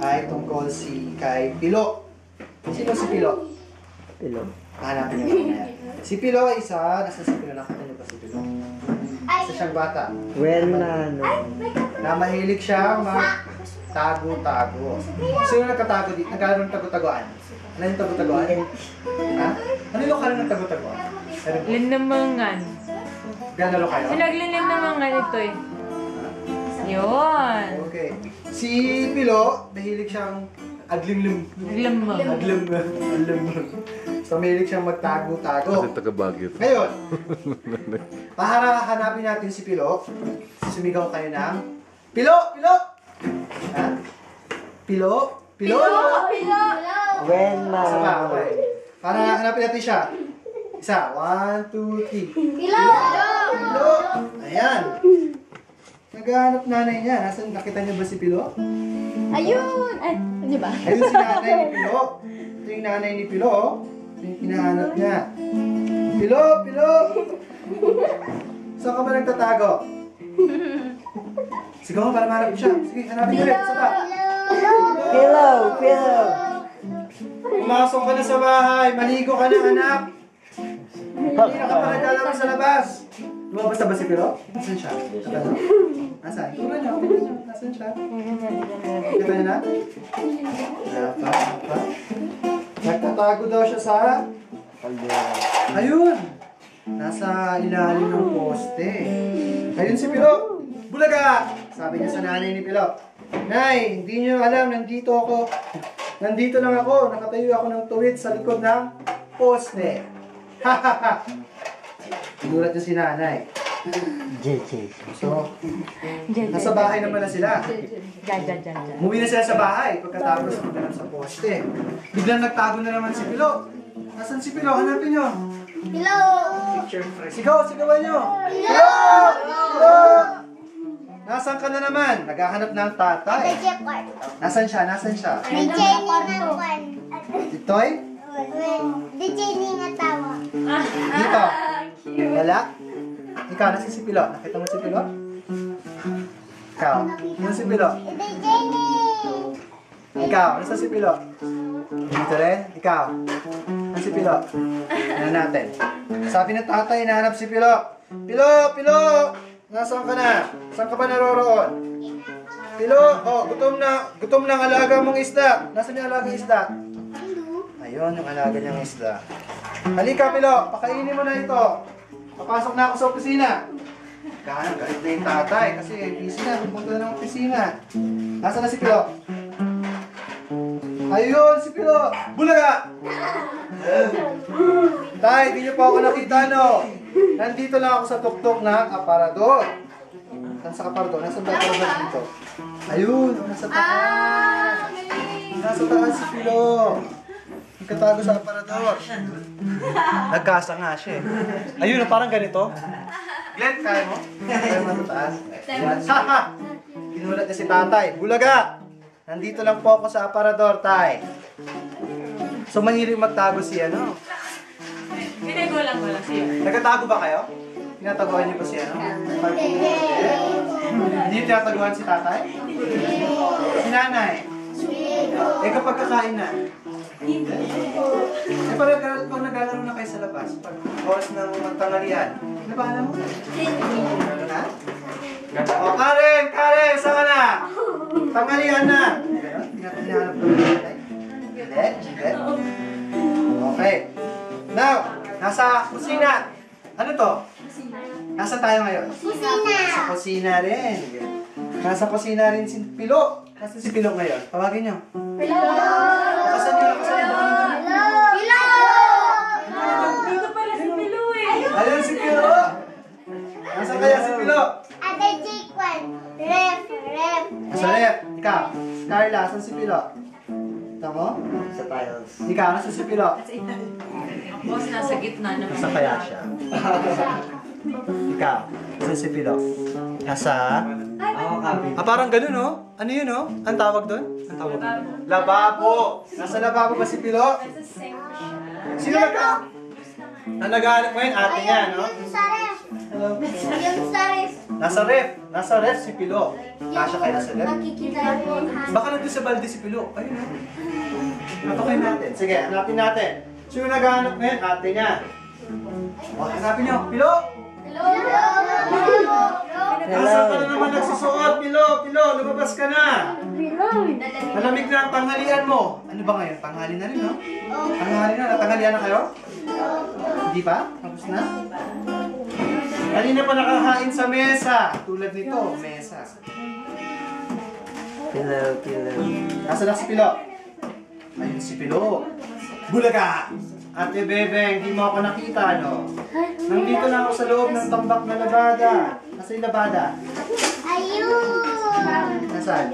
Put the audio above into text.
ay tungkol si kay Pilo. Sino si Pilo? Pilo. Hanapin niyo mamaya. Si Pilo ay isa, nasa si Pilo, nakita niyo ba si Pilo? Isa siyang bata. Well na ano. Na mahilig siya mag tago-tago. Sino nagkatago dito? Nagkalaro ng tago-tagoan? Ano yung tago-tagoan? Ha? Ano yung kalaro ng tago-tagoan? Linamangan. Ganalo kayo? Pinaglilinamangan ito eh. Yun. Okay. Si Pilo, mahilig siyang aglimlim. Naglamang. Aglim. Aglim. So, mahilig siyang magtago-tago. Kasi taga Baguio. Ngayon, para hanapin natin si Pilo, sumigaw kayo ng Pilo! Pilo! Ha? Pilo? Pilo? Well na Isa pa, ano. okay. Para hanapin natin siya. Isa, one, two, three. Pilo! Pilo! Ayan. Naghahanap nanay niya. Nasaan nakita niyo ba si Pilo? Ayun! Ay, di ba? Ayun si nanay ni Pilo. Ito yung nanay ni Pilo. Ito yung hinahanap niya. Pilo! Pilo! Saan ka ba nagtatago? Sigaw para mahanap siya. Sige, hanapin niyo. Isa pa. Pilo! Pilo! Pumasok ka na sa bahay. Maligo ka na, anak. Hindi na ka pa naglalaro sa labas. Lumabas na ba si Pilo? Nasaan siya? Sa ano? Niya. tura niya. Nasaan siya? Kita niyo na? Wala pa. Wala pa. Nagtatago daw siya sa... Ayun! Nasa ilalim ng poste. Ayun si Pilo. Bulaga! Sabi niya sa nanay ni Pilo. Nay, hindi niyo alam, nandito ako. Nandito lang ako. Nakatayo ako ng tuwid sa likod ng poste. Ha ha ha! Sinulat niya si nanay. JJ. So, nasa bahay naman na sila. Diyan, dyan, dyan, dyan. Umuwi na sila sa bahay pagkatapos maghanap sa poste. Biglang nagtago na naman si Pilo. Nasaan si Pilo? Hanapin niyo. Pilo! Sigaw, sigawan niyo. Pilo! Pilo! Nasaan ka na naman? Naghahanap ng tatay. Nasaan siya? Nasaan siya? Di Jenny nga kwan. Itoy? Di Jenny nga tawa. Dito. Wala? Ikaw, nasa si Pilo? Nakita mo si Pilo? Ikaw? Nasa si Pilo? Ikaw, nasa si Pilo? Dito rin? Ikaw? Nasa si Pilo? Tingnan natin. Sabi ng tatay, hinahanap si Pilo. Pilo! Pilo! Nasaan ka na? Saan ka ba naroroon? Pilo! Oh, gutom na. Gutom na ang alaga mong isda. Nasaan yung alaga isda? Ayun, yung alaga niyang isda. Halika, Pilo. Pakainin mo na ito. Papasok na ako sa opisina. Gahanap, galit na yung tatay kasi busy na. Pupunta na ng opisina. Nasaan na si Pilo? Ayun, si Pilo! Bulaga! Tay, di niyo pa ako nakita, no? Nandito lang ako sa tuktok ng aparador. Saan sa aparador? Nasaan ba aparador dito? Ayun, nasa taas. Nasa taas si Pilo. Nagkatago sa aparador. Nagkasa nga siya eh. Ayun, parang ganito. Glenn, kaya mo? Kaya mo sa taas? Haha! Kinulat niya si tatay. Bulaga! Nandito lang po ako sa aparador, tay. So, mahilig magtago si ano? Pinago lang ko lang siya. Nagkatago ba kayo? Tinataguan niyo ba si ano? Hindi tinataguan si tatay? Si nanay? Eh kapag kakain na? Eh parang pag, pag naglalaro na kayo sa labas, pag oras ng magtanghalian, ba alam mo? Ano na? O Karen! Karen! Saan ka na? Tanghalian na! Na nanay? Hindi? Hindi? Okay. Now, nasa kusina. Ano to? Nasa tayo ngayon? Kusina! Nasa kusina rin. Nasa kusina rin si Pilo. Nasa si Pilo ngayon? Tawagin niyo. Pilo! Lakasan niyo, lakasan niyo. Pilo! Dito pala si Pilo eh. Ayun si Pilo. Nasa kaya si Pilo? Ate Jake Ref! Ref! Nasa rep. Ikaw. Carla, saan si Pilo? Tamo? Sa tiles. Ikaw, nasa si Pilo? Ang boss nasa gitna naman. Nasa kaya siya? Ikaw, nasa si Pilo? Nasa? Ako kami. Ah, parang ganun, no? Ano yun, no? Ang tawag doon? Ang tawag doon? Lababo! Nasa lababo ba si Pilo? Sino nagka? Ang naghahanap ngayon, ate niya, no? Yung sa ref! Hello. Yung sa ref! Nasa ref. Nasa ref si Pilo. Kasya kayo nasa ref. Makikita mo yung. Baka nandun sa balde si Pilo. Ayun na. Natukoy natin. Sige, hanapin natin. Sino naghahanap ngayon? Ate niya. O, hanapin niyo. Pilo! Hello. Nasaan ka na naman nagsusuot? Pilo! Pilo! Lumabas ka na! Malamig na ang tanghalian mo. Ano ba ngayon? Tanghali na rin, no? Tanghali na. Natanghalian na kayo? Hindi pa? Tapos na? Kanina pa nakahain sa mesa. Tulad nito, mesa. Pillow, pillow. Nasaan na si Pilo? Ayun si Pilo. Bulaga! Ate Bebe, hindi mo ako nakita, no? Nandito na ako sa loob ng tambak na labada. Nasa labada? Ayun. Nasaan?